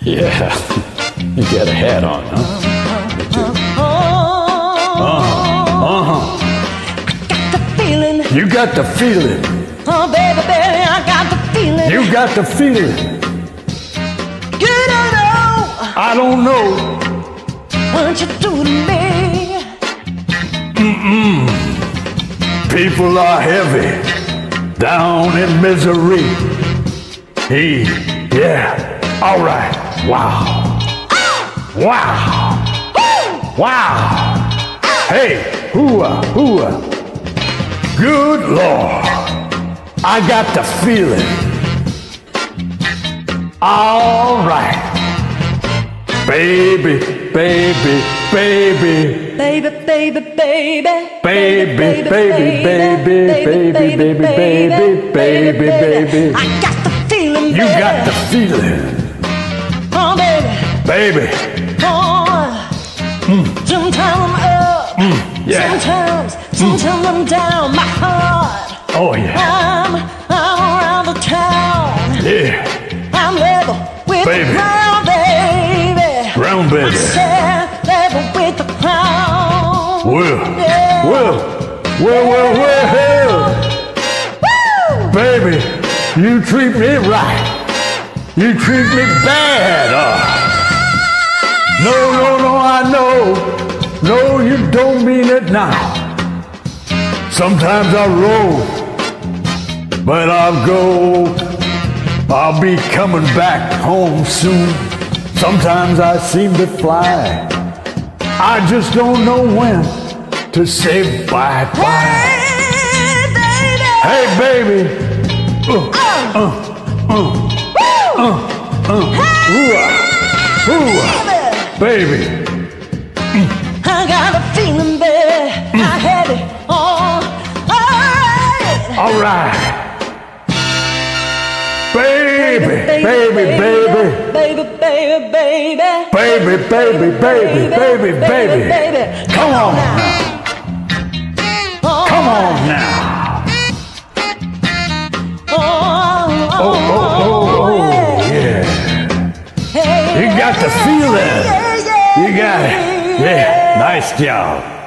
Yeah, you got a hat on, huh? Me too. Uh huh. the feeling. You got the feeling. Oh, baby, baby, I got the feeling. You got the feeling. You don't know I don't know. what you do to me. People are heavy, down in misery. He, yeah, all right. Wow. Wow. Wow. Hey, hooah, hooah. Good Lord. I got the feeling. All right. Baby, baby, baby. Baby, baby, baby. Baby, baby, baby, baby, baby, baby, baby, baby. I got the feeling. Baby. You got the feeling, Oh, baby. baby. Oh. Sometimes I'm up. yeah. Sometimes, sometimes I'm down. My heart. Oh yeah, I'm, I'm around the town. yeah. I'm level with Baby. the ground, baby. Round baby. Yeah, level with the ground. Well, Yeah. well, well, well, well. Woo! Baby, you treat me right. You treat me bad. Uh. No, no, no, I know. No, you don't mean it now. Sometimes I roll, but I'll go. I'll be coming back home soon. Sometimes I seem to fly. I just don't know when to say bye bye. Hey, baby. Baby. Uh, uh, Woo! ooh, ooh, Baby. I got a feeling, baby. I had it all. Alright. All right. Baby, baby, baby. Baby, baby, baby. Baby, baby, baby, baby, baby. baby. Come on now. Oh, Come on now. Oh, Oh, oh, oh, oh, yeah. Hey, You got the feeling. You got it. Yeah, nice job.